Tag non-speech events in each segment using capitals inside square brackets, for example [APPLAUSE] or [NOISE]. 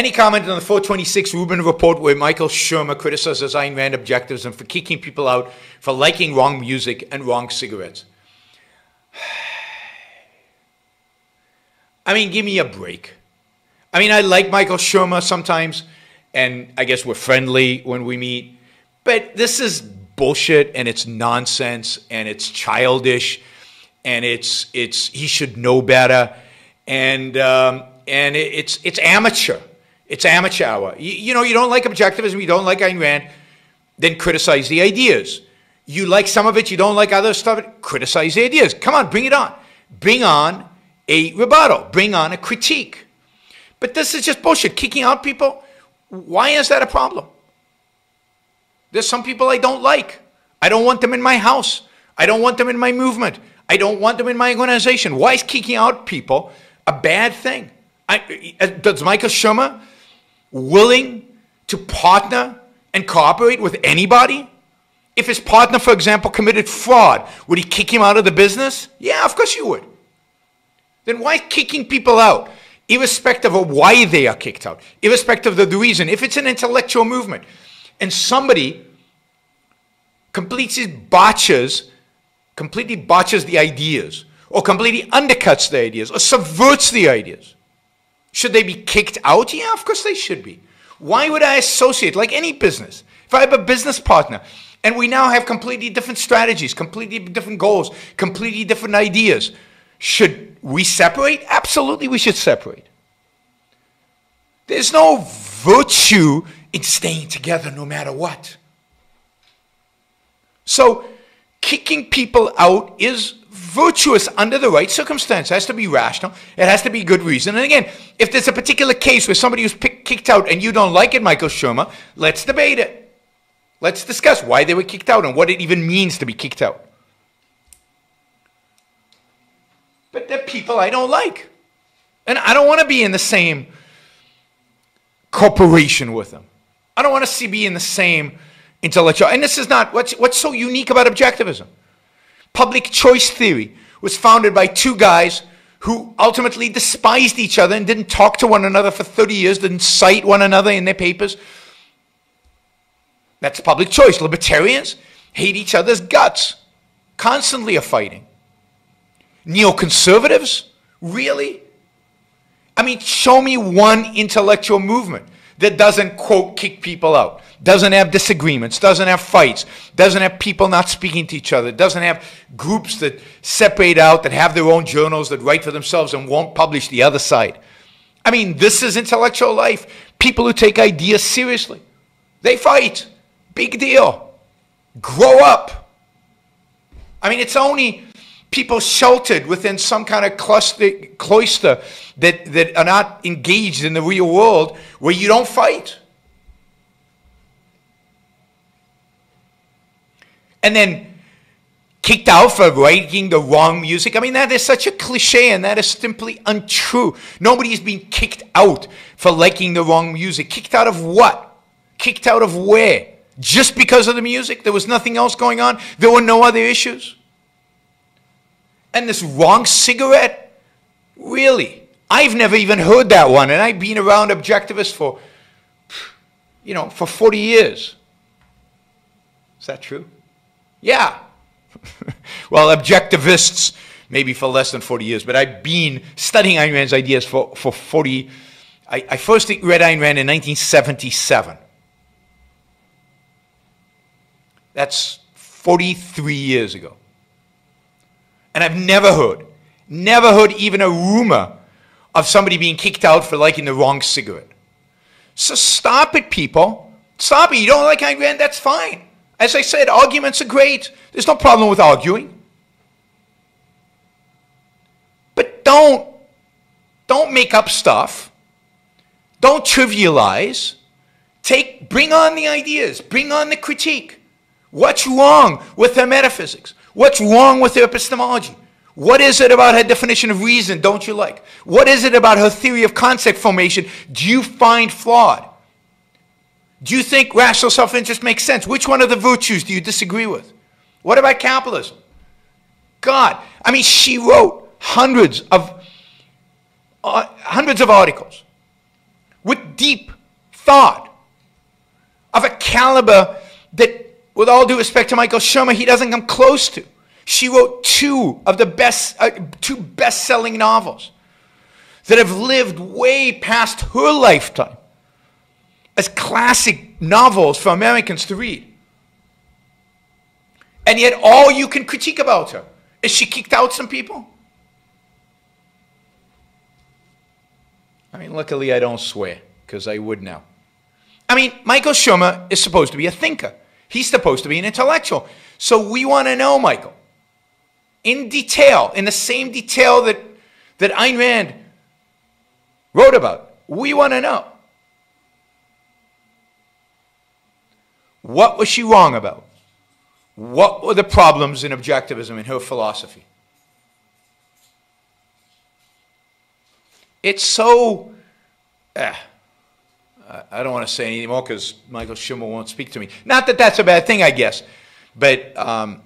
Any comment on the 426 Rubin report where Michael Shermer criticizes Ayn Rand and for kicking people out for liking wrong music and wrong cigarettes? [SIGHS] I mean, give me a break. I mean, I like Michael Shermer sometimes, and I guess we're friendly when we meet, but this is bullshit and it's nonsense and it's childish and it's it's he should know better and um, and it's it's amateur. It's amateur hour. You, you, know, you don't like objectivism, you don't like Ayn Rand, then criticize the ideas. You like some of it, you don't like other stuff, criticize the ideas. Come on, bring it on. Bring on a rebuttal. Bring on a critique. But this is just bullshit. Kicking out people, why is that a problem? There's some people I don't like. I don't want them in my house. I don't want them in my movement. I don't want them in my organization. Why is kicking out people a bad thing? I, uh, does Michael Shermer willing to partner and cooperate with anybody? If his partner, for example, committed fraud, would he kick him out of the business? Yeah, of course you would. Then why kicking people out, irrespective of why they are kicked out, irrespective of the reason? If it's an intellectual movement and somebody completely botches, completely botches the ideas, or completely undercuts the ideas, or subverts the ideas, should they be kicked out? Yeah, of course they should be. Why would I associate, like any business? If I have a business partner and we now have completely different strategies, completely different goals, completely different ideas, should we separate? Absolutely, we should separate. There's no virtue in staying together no matter what. So, kicking people out is virtuous under the right circumstance. It has to be rational. It has to be good reason. And again, if there's a particular case where somebody was kicked out and you don't like it, Michael Shermer, let's debate it. Let's discuss why they were kicked out and what it even means to be kicked out. But they're people I don't like. And I don't want to be in the same corporation with them. I don't want to see be in the same intellectual. And this is not what's what's so unique about objectivism. Public choice theory was founded by two guys who ultimately despised each other and didn't talk to one another for 30 years, didn't cite one another in their papers. That's public choice. Libertarians hate each other's guts, constantly are fighting. Neoconservatives? Really? I mean, show me one intellectual movement that doesn't, quote, kick people out, doesn't have disagreements, doesn't have fights, doesn't have people not speaking to each other, doesn't have groups that separate out, that have their own journals, that write for themselves and won't publish the other side. I mean, this is intellectual life. People who take ideas seriously. They fight. Big deal. Grow up. I mean, it's only people sheltered within some kind of cluster, cloister that, that are not engaged in the real world where you don't fight. And then kicked out for writing the wrong music. I mean, that is such a cliche and that is simply untrue. Nobody is being kicked out for liking the wrong music. Kicked out of what? Kicked out of where? Just because of the music? There was nothing else going on? There were no other issues? And this wrong cigarette? Really? I've never even heard that one, and I've been around objectivists for, you know, for 40 years. Is that true? Yeah. [LAUGHS] well, objectivists, maybe for less than 40 years, but I've been studying Ayn Rand's ideas for, for 40 I, I first read Ayn Rand in 1977. That's 43 years ago. And I've never heard, never heard even a rumor of somebody being kicked out for liking the wrong cigarette. So stop it, people. Stop it. You don't like Ayn Rand? That's fine. As I said, arguments are great. There's no problem with arguing. But don't, don't make up stuff. Don't trivialize. Take, bring on the ideas. Bring on the critique. What's wrong with their metaphysics? What's wrong with her epistemology? What is it about her definition of reason don't you like? What is it about her theory of concept formation do you find flawed? Do you think rational self interest makes sense? Which one of the virtues do you disagree with? What about capitalism? God, I mean, she wrote hundreds of uh, hundreds of articles with deep thought of a caliber that, with all due respect to Michael Shermer, he doesn't come close to. She wrote two of the best, uh, two best-selling novels that have lived way past her lifetime as classic novels for Americans to read. And yet, all you can critique about her is she kicked out some people. I mean, luckily, I don't swear because I would now. I mean, Michael Shermer is supposed to be a thinker. He's supposed to be an intellectual. So we want to know, Michael, in detail, in the same detail that, that Ayn Rand wrote about. We want to know. What was she wrong about? What were the problems in objectivism in her philosophy? It's so. Eh, I don't want to say anything more because Michael Shermer won't speak to me. Not that that's a bad thing, I guess, but um,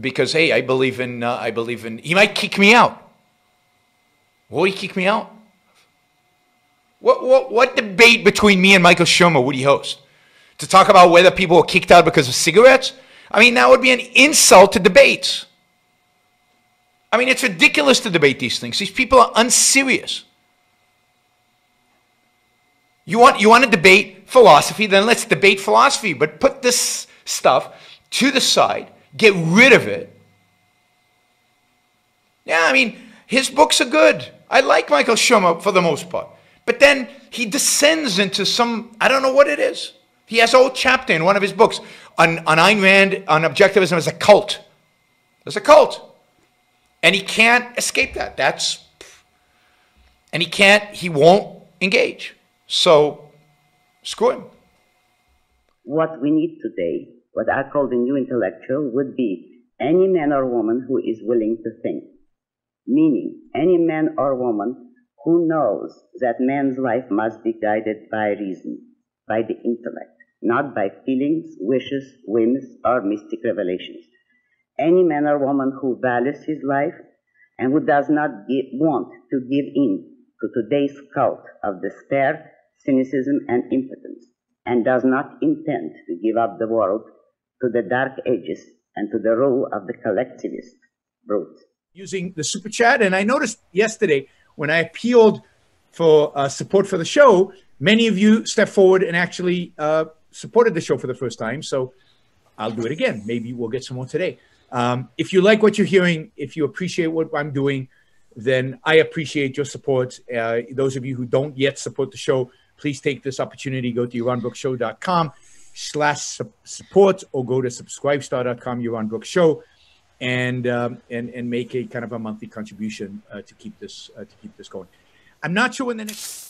because hey, I believe in. Uh, I believe in. He might kick me out. Will he kick me out? What, what, what debate between me and Michael Shermer would he host? To talk about whether people were kicked out because of cigarettes? I mean, that would be an insult to debates. I mean, it's ridiculous to debate these things. These people are unserious. You want, you want to debate philosophy, then let's debate philosophy. But put this stuff to the side, get rid of it. Yeah, I mean, his books are good. I like Michael Shermer for the most part. But then he descends into some, I don't know what it is. He has a whole chapter in one of his books on, on Ayn Rand, on objectivism as a cult. There's a cult. And he can't escape that. That's, and he can't, he won't engage. So, screw. What we need today, what I call the new intellectual, would be any man or woman who is willing to think. Meaning, any man or woman who knows that man's life must be guided by reason, by the intellect, not by feelings, wishes, whims, or mystic revelations. Any man or woman who values his life and who does not want to give in to today's cult of despair, cynicism, and impotence, and does not intend to give up the world to the dark ages and to the rule of the collectivist brute. Using the super chat, and I noticed yesterday when I appealed for uh, support for the show, many of you stepped forward and actually uh, supported the show for the first time. So I'll do it again. Maybe we'll get some more today. Um, if you like what you're hearing, if you appreciate what I'm doing, then I appreciate your support. Uh, those of you who don't yet support the show, please take this opportunity. Go to yaronbrookshow.com slash support or go to subscribestar.com, Yaron Brooks Show and um, and and make a kind of a monthly contribution uh, to keep this uh, to keep this going. I'm not sure when the next.